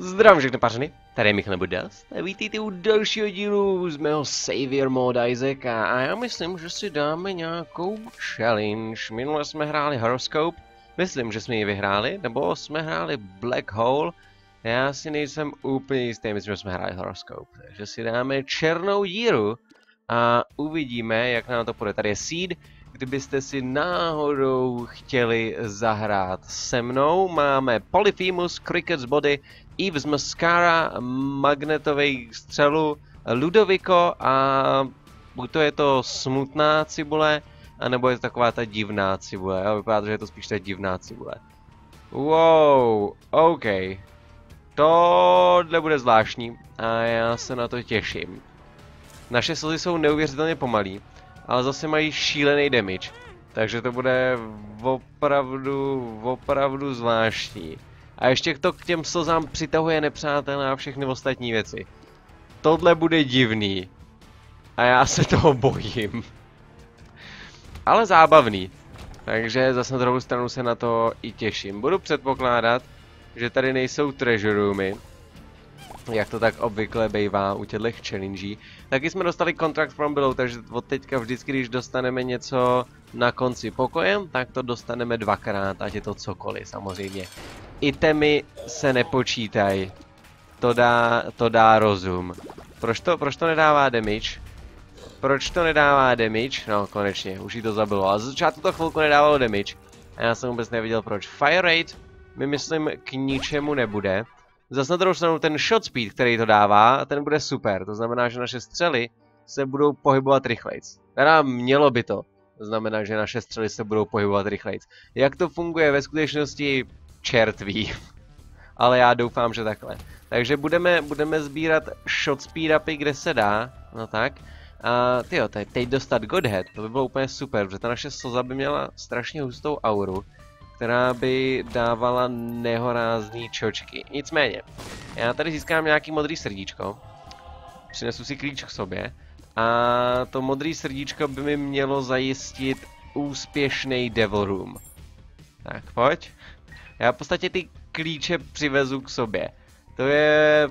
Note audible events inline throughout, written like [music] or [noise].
Zdravím všechny pařeny, tady je Michal Budas a vítejte u dalšího dílu z mého Savior mod Isaaca a já myslím, že si dáme nějakou challenge. Minule jsme hráli Horoscope, myslím, že jsme ji vyhráli, nebo jsme hráli Black Hole. Já si nejsem úplně jistý, myslím, že jsme hráli Horoscope. Takže si dáme černou díru a uvidíme, jak nám to půjde. Tady je Seed, kdybyste si náhodou chtěli zahrát se mnou, máme Polyphemus, Cricket's Body, Eve's Mascara, Magnetový střelu, Ludovico a buď to je to smutná cibule, anebo je to taková ta divná cibule. Jo? Vypadá to, že je to spíš ta divná cibule. Wow, OK. Tohle bude zvláštní a já se na to těším. Naše slzy jsou neuvěřitelně pomalý, ale zase mají šílený damage. Takže to bude opravdu, opravdu zvláštní. A ještě to k těm slzám přitahuje nepřátelé a všechny ostatní věci. Tohle bude divný. A já se toho bojím. Ale zábavný. Takže zase na druhou stranu se na to i těším. Budu předpokládat, že tady nejsou treasure roomy, jak to tak obvykle bývá u těchto challenge. Taky jsme dostali contract from below, takže od teďka vždycky, když dostaneme něco na konci pokoje, tak to dostaneme dvakrát, ať je to cokoliv samozřejmě. Itemy se nepočítají. To dá, to dá rozum. Proč to, proč to nedává damage? Proč to nedává damage? No, konečně, už jí to zabilo. Ale z začátku to chvilku nedávalo damage. A já jsem vůbec neviděl proč. Fire rate mi myslím k ničemu nebude. Zase na druhou stranu ten shot speed, který to dává, ten bude super. To znamená, že naše střely se budou pohybovat rychlejc. Teda mělo by to. To znamená, že naše střely se budou pohybovat rychlejc. Jak to funguje ve skutečnosti, čert ví. [laughs] Ale já doufám, že takhle. Takže budeme, budeme sbírat shot speed upy, kde se dá. No tak. A tyjo, teď, teď dostat Godhead, to by bylo úplně super, protože ta naše slza by měla strašně hustou auru která by dávala nehorázný čočky. Nicméně, já tady získám nějaký modrý srdíčko. Přinesu si klíč k sobě. A to modrý srdíčko by mi mělo zajistit úspěšný Devil Room. Tak, pojď. Já v podstatě ty klíče přivezu k sobě. To je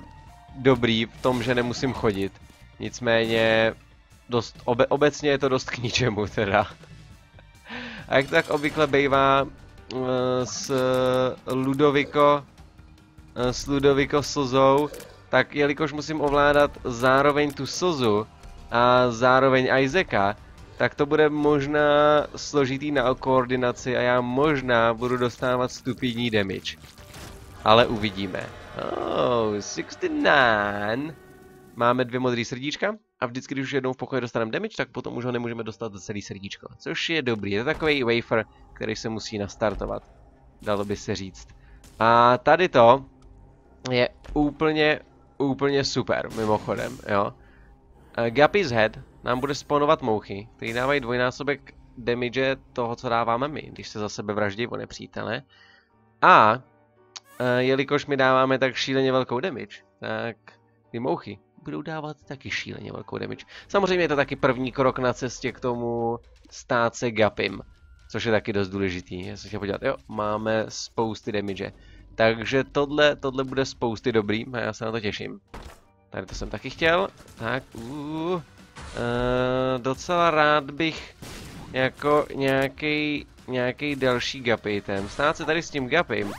dobrý v tom, že nemusím chodit. Nicméně dost, obe, obecně je to dost k ničemu teda. A jak to tak obvykle bývá, Eh, s Ludoviko, eh, s Ludoviko slzou, tak jelikož musím ovládat zároveň tu slzu a zároveň Isaaca, tak to bude možná složitý na koordinaci a já možná budu dostávat stupidní damage. Ale uvidíme. Oh, 69. Máme dvě modré srdíčka a vždycky, když už jednou v pokoji dostaneme damage, tak potom už ho nemůžeme dostat za celý srdíčko. Což je dobrý, je to takový wafer, který se musí nastartovat. Dalo by se říct. A tady to je úplně, úplně super, mimochodem, jo. Guppy's Head nám bude spawnovat mouchy, které dávají dvojnásobek damage toho, co dáváme my, když se za sebe vraždí o nepřítele. A jelikož my dáváme tak šíleně velkou damage, tak ty mouchy budou dávat taky šíleně velkou damage. Samozřejmě je to taky první krok na cestě k tomu stát se Gapim. Což je taky dost důležitý. Já se chtěl podívat, jo, máme spousty damage. Takže tohle, tohle bude spousty dobrý a já se na to těším. Tady to jsem taky chtěl. Tak, uh, uh, docela rád bych jako nějaký nějaký další gapy ten. Stát se tady s tím gapim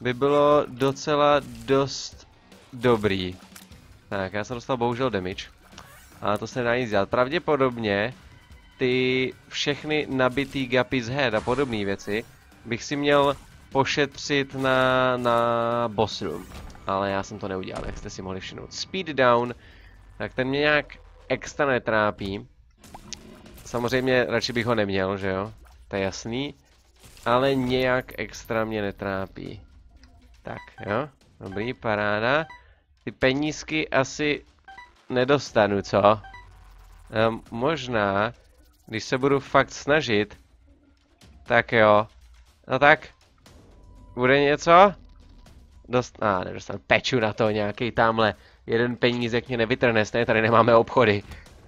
by bylo docela dost dobrý. Tak, já jsem dostal bohužel damage. A to se nedá nic dělat. Pravděpodobně ty všechny nabitý Guppy's Head a podobné věci bych si měl pošetřit na, na boss room. Ale já jsem to neudělal, jak jste si mohli všimnout. Speed down, tak ten mě nějak extra netrápí. Samozřejmě radši bych ho neměl, že jo? To je jasný. Ale nějak extra mě netrápí. Tak, jo? Dobrý, paráda. Ty penízky asi nedostanu, co? Um, možná, když se budu fakt snažit, tak jo. No tak, bude něco? Dost, a nedostanu, peču na to nějaký tamhle. Jeden penízek mě nevytrhne, ne, tady nemáme obchody.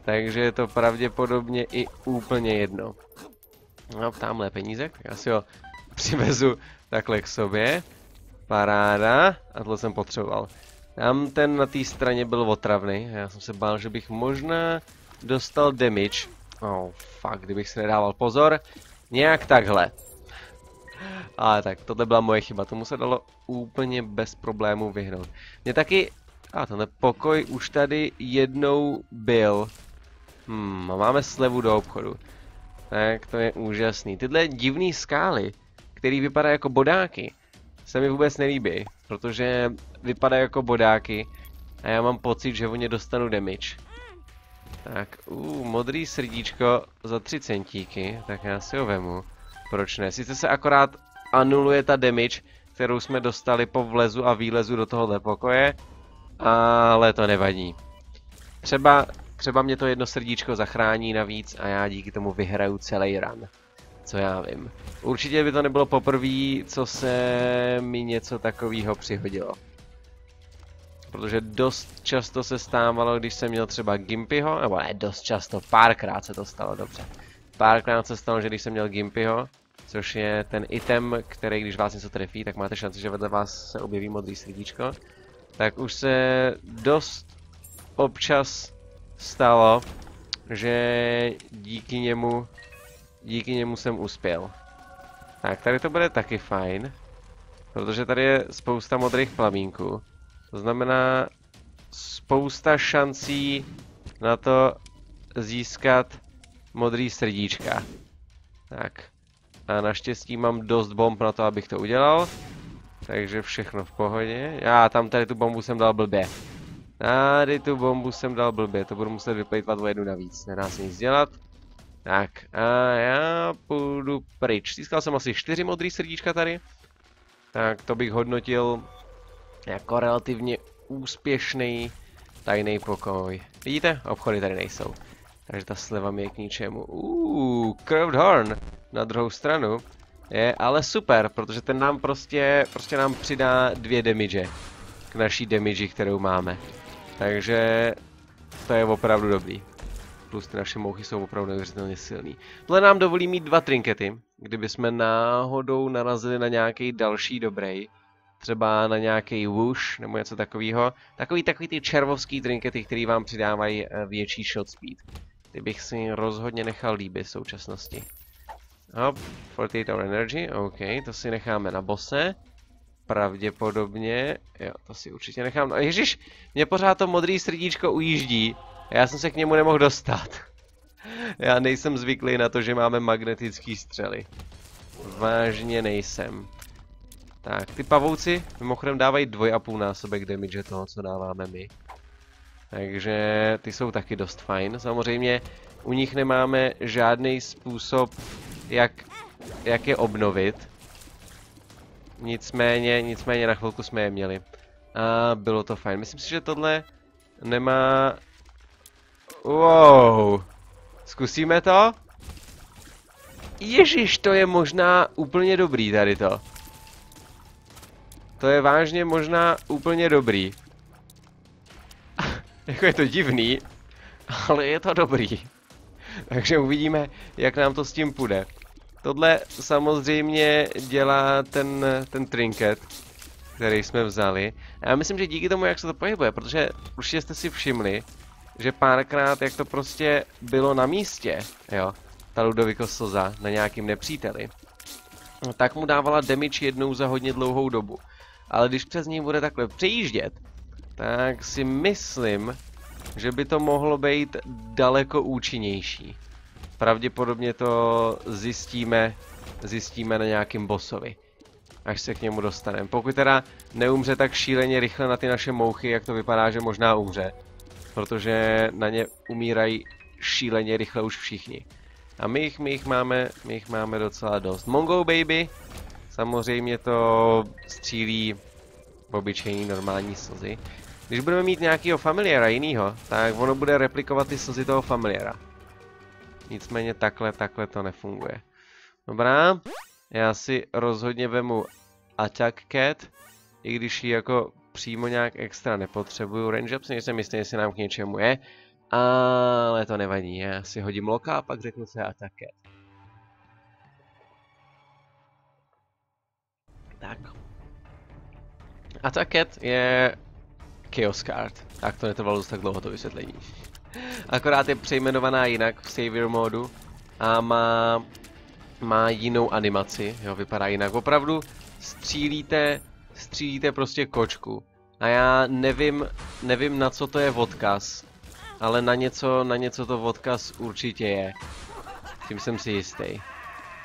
Takže je to pravděpodobně i úplně jedno. No, tamhle penízek, já si ho přivezu takhle k sobě. Paráda. A tohle jsem potřeboval. Tam ten na té straně byl otravný. Já jsem se bál, že bych možná dostal damage. Oh, fuck, kdybych si nedával pozor. Nějak takhle. [laughs] Ale tak, tohle byla moje chyba, tomu se dalo úplně bez problémů vyhnout. Mě taky, a tenhle pokoj už tady jednou byl. Hmm, a máme slevu do obchodu. Tak, to je úžasný. Tyhle divné skály, které vypadají jako bodáky, se mi vůbec nelíbí, protože vypadají jako bodáky a já mám pocit, že o ně dostanu damage. Tak, uh, modrý srdíčko za 3 centíky, tak já si ho vemu. Proč ne? Sice se akorát anuluje ta damage, kterou jsme dostali po vlezu a výlezu do tohohle pokoje, ale to nevadí. Třeba, třeba mě to jedno srdíčko zachrání navíc a já díky tomu vyhraju celý run. Co já vím. Určitě by to nebylo poprvé, co se mi něco takového přihodilo. Protože dost často se stávalo, když jsem měl třeba Gimpyho, nebo ne dost často, párkrát se to stalo, dobře. Párkrát se stalo, že když jsem měl Gimpyho, což je ten item, který když vás něco trefí, tak máte šanci, že vedle vás se objeví modrý srdíčko. Tak už se dost občas stalo, že díky němu, díky němu jsem uspěl. Tak, tady to bude taky fajn, protože tady je spousta modrých plamínků. To znamená spousta šancí na to získat modrý srdíčka. Tak. A naštěstí mám dost bomb na to, abych to udělal. Takže všechno v pohodě. Já tam tady tu bombu jsem dal blbě. Tady tu bombu jsem dal blbě, to budu muset vyplejtvat o jednu navíc, nedá se nic dělat. Tak, a já půjdu pryč. Získal jsem asi čtyři modrý srdíčka tady. Tak to bych hodnotil jako relativně úspěšný tajný pokoj. Vidíte? Obchody tady nejsou. Takže ta sleva mi je k ničemu. Uuu, Curved Horn na druhou stranu je ale super, protože ten nám prostě, prostě nám přidá dvě damage k naší damage, kterou máme. Takže to je opravdu dobrý. Plus ty naše mouchy jsou opravdu neuvěřitelně silný. Tohle nám dovolí mít dva trinkety, kdyby jsme náhodou narazili na nějaký další dobrý. Třeba na nějaký whoosh nebo něco takového. Takový takový ty červovský trinkety, které vám přidávají eh, větší shot speed. Ty bych si rozhodně nechal líbit v současnosti. Hop, 48 hour energy, OK, to si necháme na bose. Pravděpodobně, jo, to si určitě nechám. No ježiš, mě pořád to modrý srdíčko ujíždí. Já jsem se k němu nemohl dostat. [laughs] Já nejsem zvyklý na to, že máme magnetický střely. Vážně nejsem. Tak, ty pavouci mimochodem dávají dvoj a násobek damage toho, co dáváme my. Takže ty jsou taky dost fajn. Samozřejmě u nich nemáme žádný způsob, jak, jak je obnovit. Nicméně, nicméně na chvilku jsme je měli. A bylo to fajn. Myslím si, že tohle nemá... Wow. Zkusíme to? Ježíš, to je možná úplně dobrý tady to. To je vážně možná úplně dobrý. Jako je to divný, ale je to dobrý. Takže uvidíme, jak nám to s tím půjde. Tohle samozřejmě dělá ten, ten trinket, který jsme vzali. A já myslím, že díky tomu, jak se to pohybuje, protože určitě jste si všimli, že párkrát, jak to prostě bylo na místě, jo, ta Ludoviko Soza na nějakým nepříteli, tak mu dávala damage jednou za hodně dlouhou dobu. Ale když přes ní bude takhle přejíždět, tak si myslím, že by to mohlo být daleko účinnější. Pravděpodobně to zjistíme, zjistíme na nějakým bossovi. Až se k němu dostaneme. Pokud teda neumře tak šíleně rychle na ty naše mouchy, jak to vypadá, že možná umře. Protože na ně umírají šíleně rychle už všichni. A my jich, my jich, máme, my jich máme docela dost. Mongo Baby, samozřejmě to střílí obyčejný normální slzy. Když budeme mít nějakého familiara jinýho, tak ono bude replikovat ty slzy toho familiara. Nicméně takhle, takhle to nefunguje. Dobrá, já si rozhodně vemu Attack Cat, i když ji jako přímo nějak extra nepotřebuju. Range up si nejsem jistý, jestli nám k něčemu je, ale to nevadí, já si hodím loka a pak řeknu se Attack Cat. Tak. Attacket je Chaos Card. Tak to netrvalo dost tak dlouho to vysvětlení. Akorát je přejmenovaná jinak v Savior modu a má, má jinou animaci, jo, vypadá jinak. Opravdu střílíte, střílíte prostě kočku. A já nevím, nevím na co to je odkaz, ale na něco, na něco to odkaz určitě je. Tím jsem si jistý.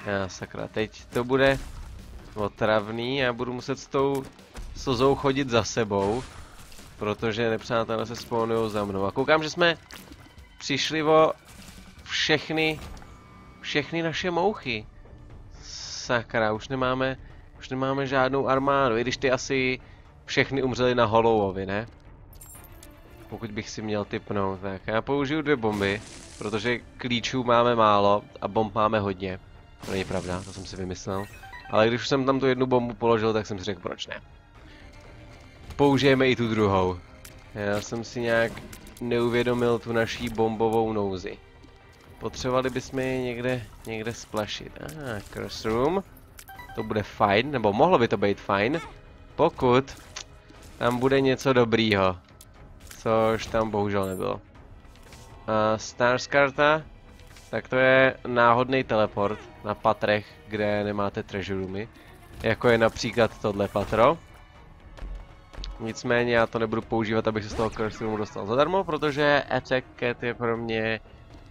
Já sakra, teď to bude otravný, já budu muset s tou slzou chodit za sebou, protože nepřátelé se spawnují za mnou. A koukám, že jsme přišli o všechny, všechny naše mouchy. Sakra, už nemáme, už nemáme žádnou armádu, i když ty asi všechny umřeli na Hollowovi, ne? Pokud bych si měl typnout, tak já použiju dvě bomby, protože klíčů máme málo a bomb máme hodně. To není pravda, to jsem si vymyslel. Ale když jsem tam tu jednu bombu položil, tak jsem si řekl, proč ne. Použijeme i tu druhou. Já jsem si nějak neuvědomil tu naší bombovou nouzi. Potřebovali bychom ji někde, někde splašit. Ah, curse room. To bude fajn, nebo mohlo by to být fajn, pokud tam bude něco dobrýho. Což tam bohužel nebylo. A Stars karta, tak to je náhodný teleport na patrech, kde nemáte treasure roomy. Jako je například tohle patro. Nicméně já to nebudu používat, abych se z toho curse dostal zadarmo, protože attack cat je pro mě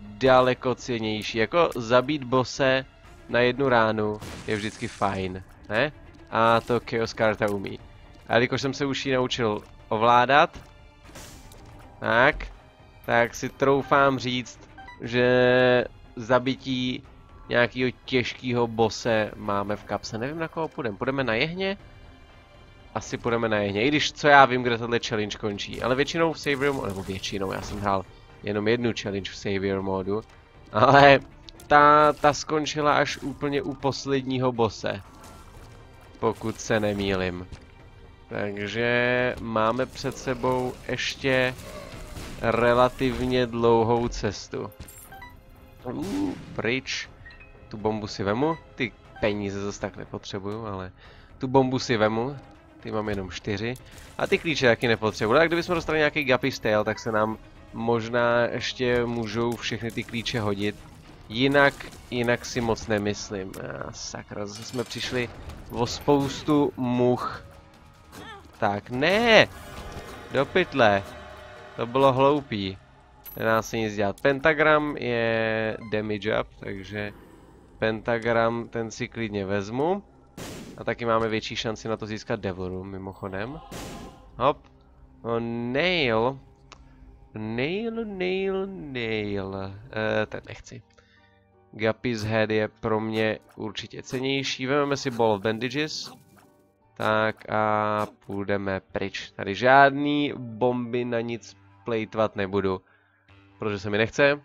daleko cenější. Jako zabít bose na jednu ránu je vždycky fajn, ne? A to Chaos karta umí. A jelikož jsem se už ji naučil ovládat, tak, tak si troufám říct, že zabití nějakého těžkého bose máme v kapse. Nevím na koho půjdeme. Půjdeme na jehně? Asi půjdeme na jehně. I když co já vím, kde tohle challenge končí. Ale většinou v Savior modu, nebo většinou, já jsem hrál jenom jednu challenge v Savior modu. Ale ta, ta skončila až úplně u posledního bose. Pokud se nemýlim. Takže máme před sebou ještě relativně dlouhou cestu. Uh, pryč. Tu bombu si vemu. Ty peníze zase tak nepotřebuju, ale tu bombu si vemu. Ty mám jenom čtyři. A ty klíče taky nepotřebuju. Tak kdybychom dostali nějaký Guppy Tail, tak se nám možná ještě můžou všechny ty klíče hodit. Jinak, jinak si moc nemyslím. Sakra, zase jsme přišli o spoustu much. Tak, ne! Do pytle. To bylo hloupý. Nedá se nic dělat. Pentagram je damage up, takže pentagram ten si klidně vezmu. A taky máme větší šanci na to získat Room, mimochodem. Hop. No, nail. Nail, nail, nail. E, ten nechci. Guppy's Head je pro mě určitě cenější. Vezmeme si Ball of Bandages. Tak a půjdeme pryč. Tady žádný bomby na nic plejtvat nebudu. Protože se mi nechce. A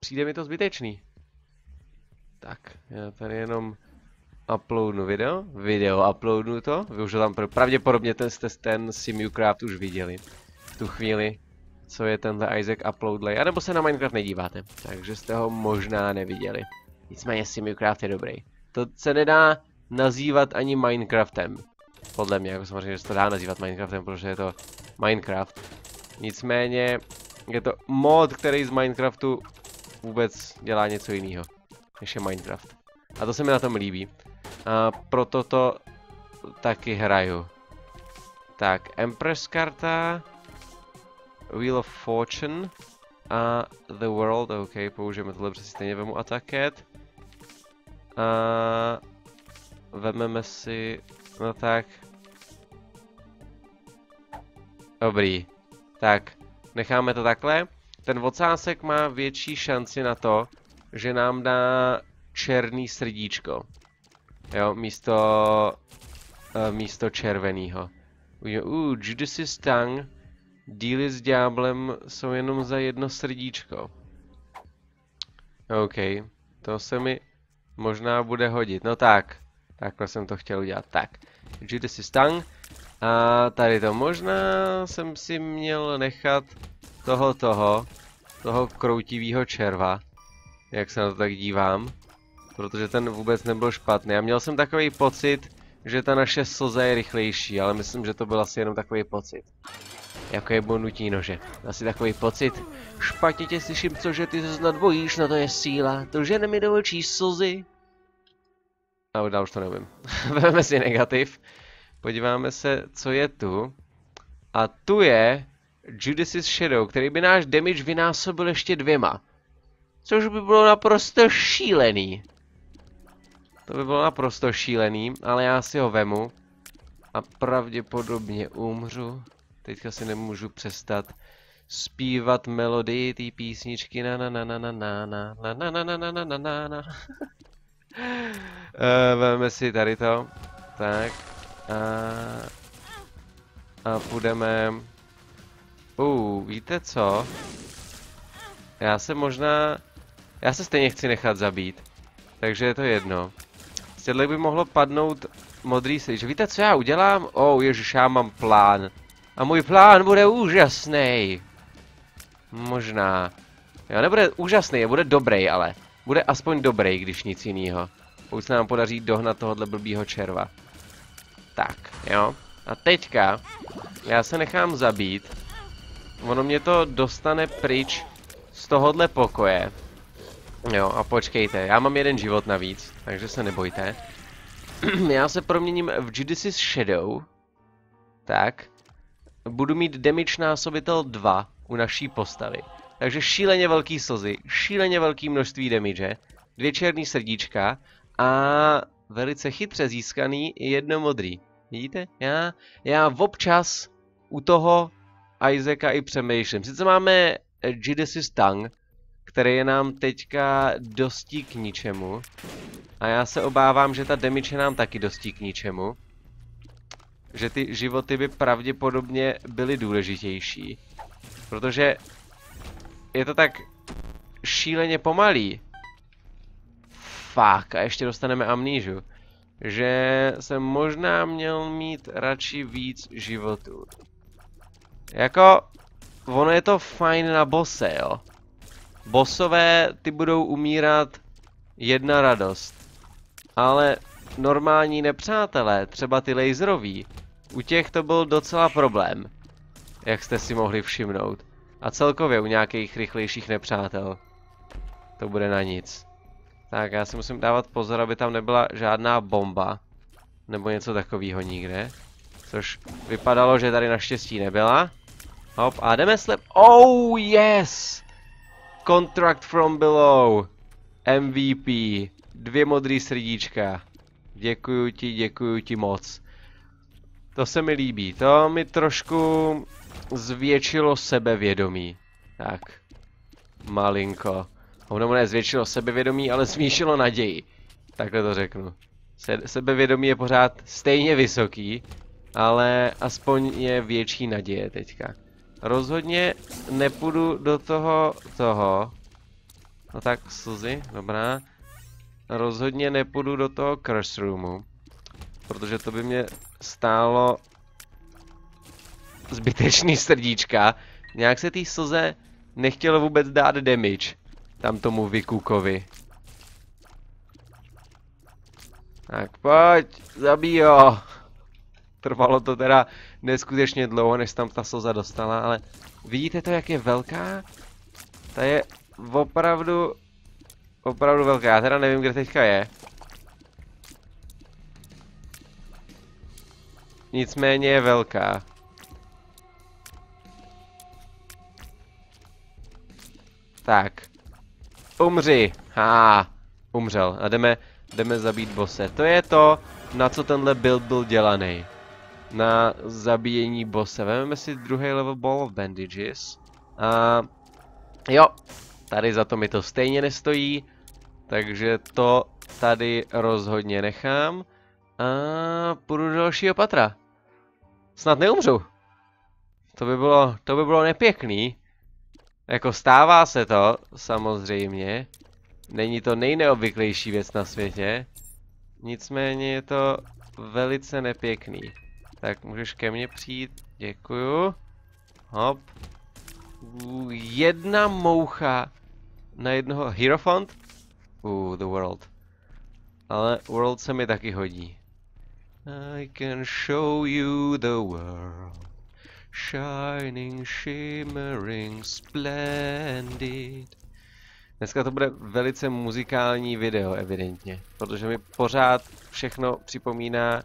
přijde mi to zbytečný. Tak, já tady jenom uploadnu video. Video uploadnu to. Vy už tam pravděpodobně ten ten Simucraft už viděli. V tu chvíli, co je tenhle Isaac upload A nebo se na Minecraft nedíváte. Takže jste ho možná neviděli. Nicméně Simucraft je dobrý. To se nedá nazývat ani Minecraftem. Podle mě, jako samozřejmě, že se to dá nazývat Minecraftem, protože je to Minecraft. Nicméně je to mod, který z Minecraftu vůbec dělá něco jiného, než je Minecraft. A to se mi na tom líbí. A proto to taky hraju. Tak, Empress karta, Wheel of Fortune a The World, ok, použijeme tohle, protože si stejně vemu Attacket. A Vememe si, no tak. Dobrý. Tak, necháme to takhle. Ten vocásek má větší šanci na to, že nám dá černý srdíčko. Jo, místo, uh, místo červeného. Uh, Judas' Tongue. Díly s ďáblem jsou jenom za jedno srdíčko. OK, to se mi možná bude hodit. No tak, Takhle jsem to chtěl udělat. Tak, Judas stang. A tady to možná jsem si měl nechat toho toho, toho kroutivého červa. Jak se na to tak dívám. Protože ten vůbec nebyl špatný. A měl jsem takový pocit, že ta naše slza je rychlejší, ale myslím, že to byl asi jenom takový pocit. Jako je bonutí nože. Asi takový pocit. Špatně tě slyším, cože ty se snad bojíš, no to je síla. To žene mi do očí slzy. A dál už to nevím. [laughs] Vezmeme si negativ. Podíváme se, co je tu. A tu je Judas' Shadow, který by náš damage vynásobil ještě dvěma. Což by bylo naprosto šílený. To by bylo naprosto šílený, ale já si ho vemu. A pravděpodobně umřu. Teďka si nemůžu přestat zpívat melodii té písničky na na na na na na na na na na na na na na na Veme si tady to. Tak. A, a půjdeme... Uh, víte co? Já se možná... Já se stejně chci nechat zabít. Takže je to jedno. Z by mohlo padnout modrý stage. Víte, co já udělám? Oh, ježiš, já mám plán. A můj plán bude úžasný. Možná. Jo, nebude úžasný, bude dobrý, ale. Bude aspoň dobrý, když nic jiného. Pokud se nám podaří dohnat tohohle blbýho červa. Tak, jo. A teďka, já se nechám zabít. Ono mě to dostane pryč z tohohle pokoje. Jo, a počkejte, já mám jeden život navíc, takže se nebojte. [clears throat] já se proměním v Judas' Shadow. Tak. Budu mít damage násobitel 2 u naší postavy. Takže šíleně velký slzy, šíleně velký množství damage, dvě černý srdíčka a velice chytře získaný jedno modrý. Vidíte? Já, já občas u toho Isaaca i přemýšlím. Sice máme Judas' Tongue, který je nám teďka dosti k ničemu. A já se obávám, že ta damage je nám taky dosti k ničemu. Že ty životy by pravděpodobně byly důležitější. Protože je to tak šíleně pomalý. Fuck, a ještě dostaneme amnížu. Že jsem možná měl mít radši víc životů. Jako, ono je to fajn na bose, jo. Bosové, ty budou umírat jedna radost. Ale normální nepřátelé, třeba ty laseroví, u těch to byl docela problém. Jak jste si mohli všimnout. A celkově u nějakých rychlejších nepřátel. To bude na nic. Tak, já si musím dávat pozor, aby tam nebyla žádná bomba. Nebo něco takového nikde. Což vypadalo, že tady naštěstí nebyla. Hop, a jdeme slep. Oh, yes! Contract from below. MVP. Dvě modrý srdíčka. Děkuju ti, děkuju ti moc. To se mi líbí. To mi trošku zvětšilo sebevědomí. Tak. Malinko. Ono ne zvětšilo sebevědomí, ale zvýšilo naději. Takhle to řeknu. Se sebevědomí je pořád stejně vysoký, ale aspoň je větší naděje teďka. Rozhodně nepůjdu do toho, toho. No tak, slzy, dobrá. Rozhodně nepůjdu do toho curse roomu. Protože to by mě stálo zbytečný srdíčka. Nějak se té slze nechtělo vůbec dát damage. Tam tomu vykukovi. Tak pojď, zabij ho. Trvalo to teda neskutečně dlouho, než tam ta slza dostala, ale vidíte to, jak je velká? Ta je opravdu, opravdu velká. Já teda nevím, kde teďka je. Nicméně je velká. Tak. Umři. Ha, umřel. A jdeme, jdeme zabít bose. To je to, na co tenhle build byl dělaný. Na zabíjení bose. Vezmeme si druhý level ball of bandages. A jo, tady za to mi to stejně nestojí. Takže to tady rozhodně nechám. A půjdu do dalšího patra. Snad neumřu. To by bylo, to by bylo nepěkný. Jako stává se to, samozřejmě. Není to nejneobvyklejší věc na světě. Nicméně je to velice nepěkný. Tak můžeš ke mně přijít, děkuju. Hop. Jedna moucha na jednoho Hierophant? Uh, the world. Ale world se mi taky hodí. I can show you the world. Shining, shimmering, splendid. Dneska to bude velice muzikální video, evidentně. Protože mi pořád všechno připomíná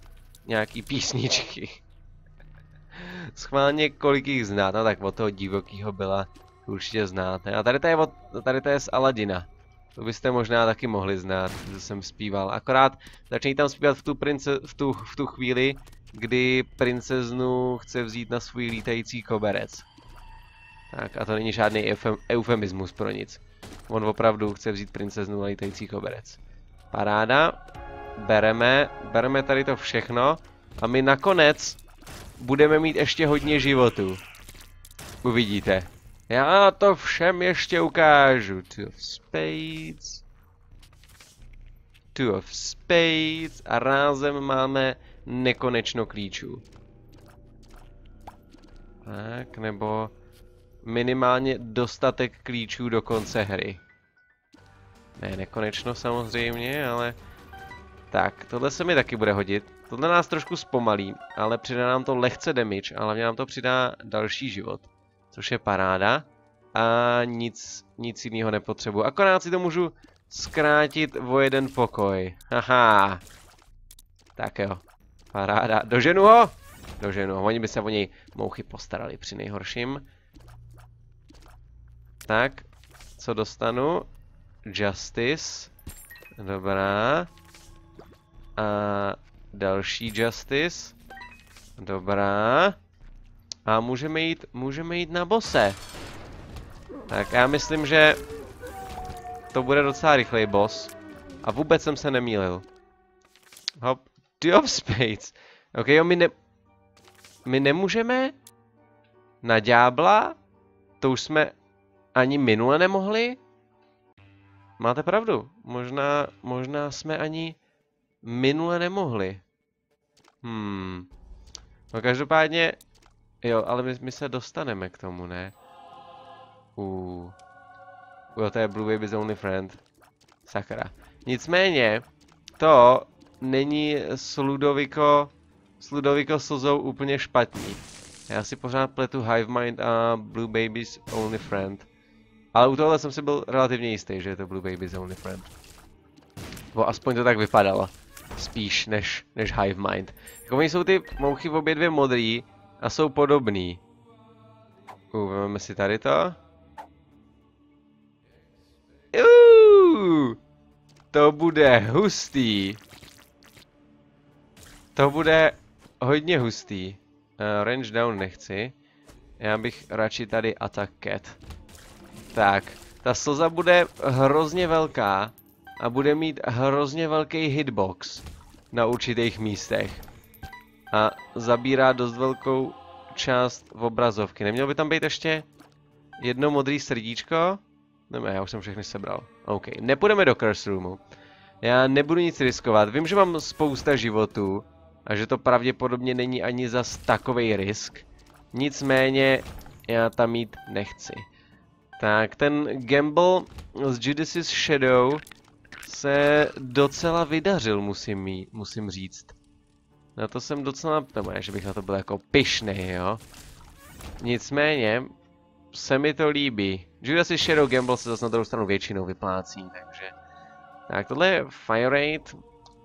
nějaký písničky. [laughs] Schválně kolik jich znáte, no tak od toho divokýho byla určitě znáte. A tady to je, od, tady to je z Aladina. To byste možná taky mohli znát, že jsem zpíval. Akorát začne tam zpívat v tu, prince, v tu, v tu chvíli, kdy princeznu chce vzít na svůj lítající koberec. Tak a to není žádný eufem, eufemismus pro nic. On opravdu chce vzít princeznu na lítající koberec. Paráda. Bereme, bereme tady to všechno. A my nakonec budeme mít ještě hodně životů. Uvidíte. Já to všem ještě ukážu. Two of spades. Two of spades. A rázem máme nekonečno klíčů. Tak, nebo minimálně dostatek klíčů do konce hry. Ne, nekonečno samozřejmě, ale... Tak, tohle se mi taky bude hodit. Tohle nás trošku zpomalí, ale přidá nám to lehce damage, ale hlavně nám to přidá další život. Což je paráda. A nic, nic jiného nepotřebuji. Akorát si to můžu zkrátit o jeden pokoj. Haha. Tak jo. Paráda. Doženu ho? Doženu ho. Oni by se o něj mouchy postarali při nejhorším. Tak. Co dostanu? Justice. Dobrá. A další Justice. Dobrá. A můžeme jít, můžeme jít na bose. Tak já myslím, že to bude docela rychlej boss. A vůbec jsem se nemýlil. Hop, two of spades. Ok, jo, my ne... My nemůžeme na ďábla? To už jsme ani minule nemohli? Máte pravdu. Možná, možná jsme ani minule nemohli. Hmm. No každopádně, jo, ale my, my se dostaneme k tomu, ne? Uh. Jo, to je Blue Baby's Only Friend. Sakra. Nicméně, to není s Ludoviko, s Ludoviko Sozou úplně špatný. Já si pořád pletu Hive Mind a Blue Baby's Only Friend. Ale u tohle jsem si byl relativně jistý, že je to Blue Baby's Only Friend. Bo aspoň to tak vypadalo. Spíš než, než Hive Mind. Jako jsou ty mouchy obě dvě modrý a jsou podobný. Uh, si tady to. Uuu, to bude hustý. To bude hodně hustý. Uh, range down nechci. Já bych radši tady attack cat. Tak, ta slza bude hrozně velká a bude mít hrozně velký hitbox na určitých místech. A zabírá dost velkou část v obrazovky. Nemělo by tam být ještě jedno modré srdíčko? Ne, já už jsem všechny sebral. OK, nepůjdeme do curse roomu. Já nebudu nic riskovat. Vím, že mám spousta životů a že to pravděpodobně není ani zas takový risk. Nicméně já tam mít nechci. Tak, ten gamble z Judas' Shadow se docela vydařil, musím, mít, musím říct. Na to jsem docela, nebo ne, že bych na to byl jako pyšný, jo. Nicméně, se mi to líbí. Judas' Shadow Gamble se zase na druhou stranu většinou vyplácí, takže... Tak, tohle je Fire Rate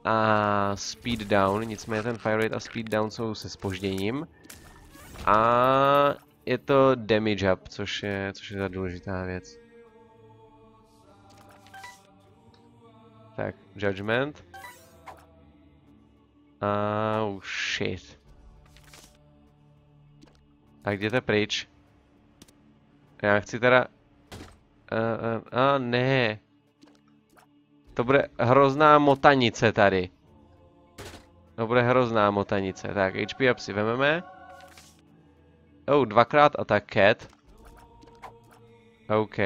a Speed Down, nicméně ten Fire Rate a Speed Down jsou se spožděním. A je to Damage Up, což je, což je ta důležitá věc. Tak, Judgment. Oh shit. Tak jděte pryč. Já chci teda... A uh, uh, uh, ne. To bude hrozná motanice tady. To bude hrozná motanice. Tak, HP up si vememe. Oh, dvakrát attack cat. OK.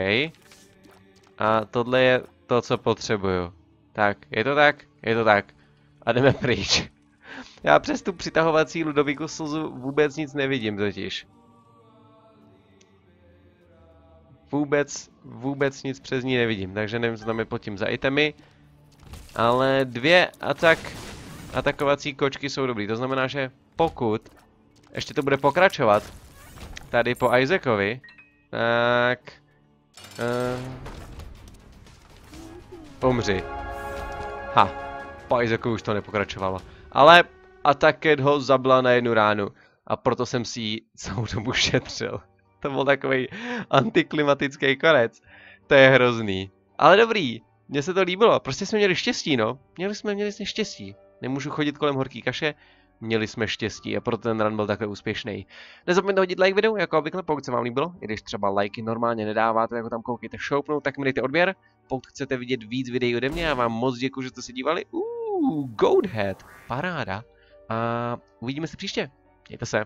A tohle je to, co potřebuju. Tak, je to tak? Je to tak. A jdeme pryč. Já přes tu přitahovací ludovíku slzu vůbec nic nevidím totiž. Vůbec, vůbec nic přes ní nevidím, takže nevím, co tam je pod tím za itemy. Ale dvě atak atakovací kočky jsou dobrý. To znamená, že pokud ještě to bude pokračovat tady po Isaacovi, tak... Uh, pomři. Ha, po Isaacu už to nepokračovalo. Ale Attacked ho zabila na jednu ránu a proto jsem si ji celou dobu šetřil. [laughs] To byl takový antiklimatický konec. To je hrozný. Ale dobrý, mně se to líbilo. Prostě jsme měli štěstí, no. Měli jsme, měli jsme štěstí. Nemůžu chodit kolem horký kaše, měli jsme štěstí a proto ten run byl takhle úspěšný. Nezapomeňte hodit like videu, jako obvykle, pokud se vám líbilo, i když třeba lajky normálně nedáváte, jako tam koukejte šoupnout, tak mi dejte odběr. Pokud chcete vidět víc videí ode mě, já vám moc děkuji, že jste se dívali. Uuu, Goathead, paráda. A uvidíme se příště. Mějte se.